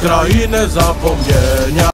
krainę zapomnienia.